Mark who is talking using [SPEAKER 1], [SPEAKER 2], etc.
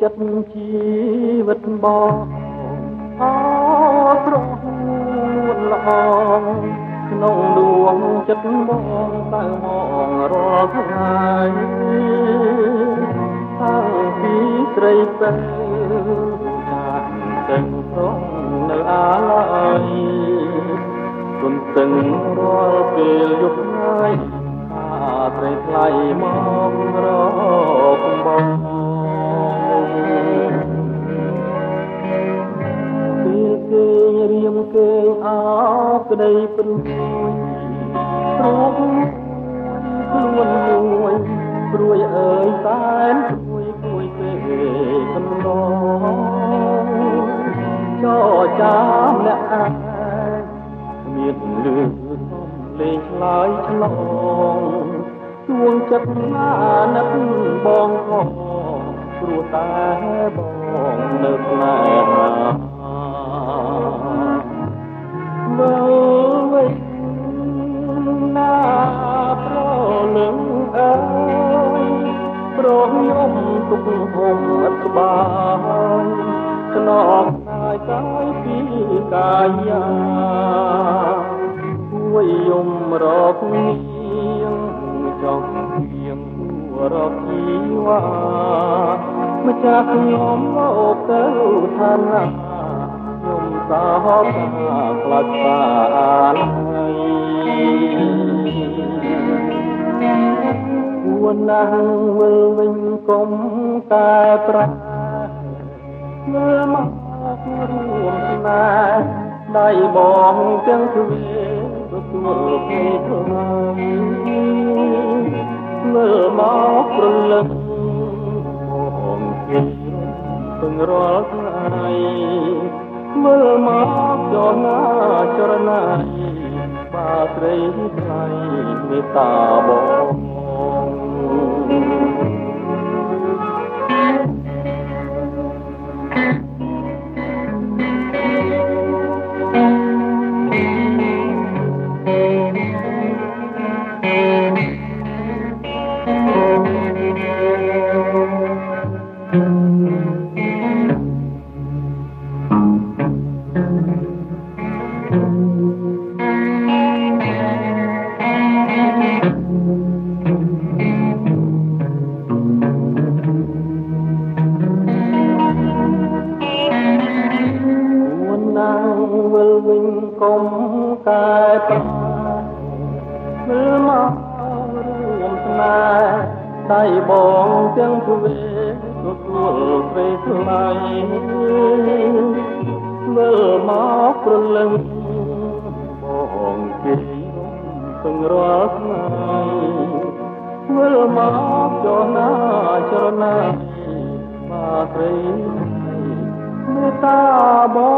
[SPEAKER 1] ចិត្តជីវិតបងអស្រស់នួនល្អក្នុងដួងចិត្តបងតើមករាល់ថ្ងៃតាំងពីស្រីពេចាស់ទាំងព្រមនៅអាឡ័យគុណទាំងរាល់ពេលយប់ថ្ងៃអាត្រីថ្លៃមករក គេអោក្តីព្រួយព្រោះខ្លួនមួយព្រួយអើយសែនព្រួយព្រួយពេកកន្លងចោចាំអ្នកអាយមានលឺសំលេងឆ្លើយឆ្លងជួងចិត្តណានឹកបងផងព្រោះតែបងនៅផ្លែមើ ហុំអត់ក្បាយខ្នងកាយកាយពីកាយាជួយយំរកនាងចង់ៀងរកជីវ៉ាម្ចាស់ខ្ញុំមកទៅឋានៈខ្ញុំសហបខ្លាចបា ឡៃគួរណាស់វិលវិញកុំកែប្រែមើលមករួមស្នេហ៍ដៃបងទាំងទ្វេទទួលភ័យខ្លាចមើលមកប្រលឹងបងជាពឹងរាល់ថ្ងៃមើលមកចណាចរណៃបាស្រីថ្លៃមេត្តាបងួ វិលវិញកុំកែប្រែមើលមករួមស្នេហ៍ដៃបងទាំងទ្វេទទួលព្រៃថ្លៃមើលមកប្រលឹងបងគេពឹងរាល់ថ្ងៃមើលមកចរណាចរណាបាត្រីមេត្តាបង